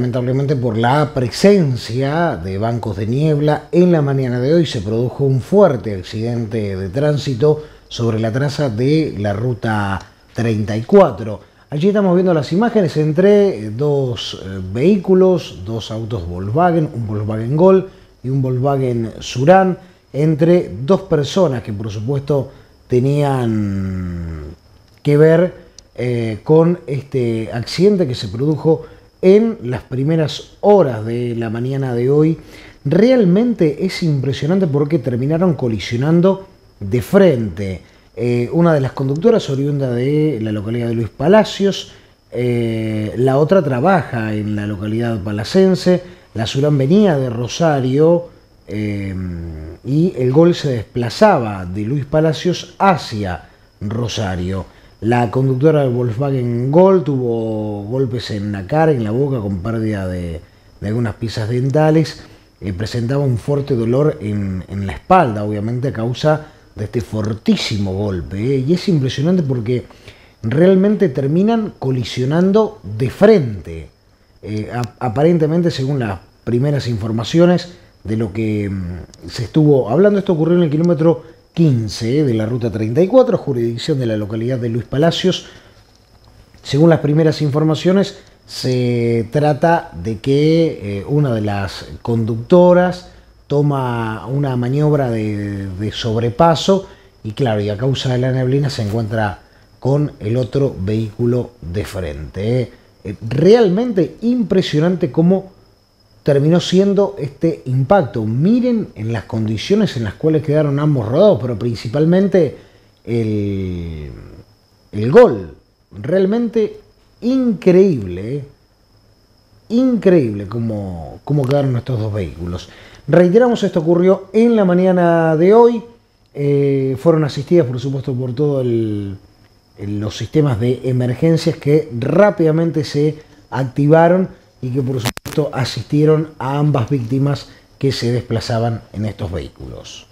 Lamentablemente por la presencia de bancos de niebla, en la mañana de hoy se produjo un fuerte accidente de tránsito sobre la traza de la ruta 34. Allí estamos viendo las imágenes entre dos eh, vehículos, dos autos Volkswagen, un Volkswagen Gol y un Volkswagen Surán, entre dos personas que por supuesto tenían que ver eh, con este accidente que se produjo en las primeras horas de la mañana de hoy. Realmente es impresionante porque terminaron colisionando de frente. Eh, una de las conductoras oriunda de la localidad de Luis Palacios, eh, la otra trabaja en la localidad palacense, la Surán venía de Rosario eh, y el gol se desplazaba de Luis Palacios hacia Rosario. La conductora del Volkswagen Gol tuvo golpes en la cara, en la boca, con pérdida de, algunas piezas dentales. Eh, presentaba un fuerte dolor en, la espalda, obviamente a causa de este fortísimo golpe. ¿eh? Y es impresionante porque realmente terminan colisionando de frente. Eh, aparentemente, según las primeras informaciones de lo que mm, se estuvo hablando, esto ocurrió en el kilómetro 15 de la Ruta 34, jurisdicción de la localidad de Luis Palacios. Según las primeras informaciones, se trata de que eh, una de las conductoras toma una maniobra de, sobrepaso y claro, y a causa de la neblina se encuentra con el otro vehículo de frente. ¿eh? Eh, realmente impresionante cómo terminó siendo este impacto. Miren en las condiciones en las cuales quedaron ambos rodados, pero principalmente el, el gol. Realmente increíble, ¿eh? increíble cómo, cómo quedaron estos dos vehículos. Reiteramos, esto ocurrió en la mañana de hoy. Eh, fueron asistidas, por supuesto, por todos los sistemas de emergencias que rápidamente se activaron y que, por supuesto, asistieron a ambas víctimas que se desplazaban en estos vehículos.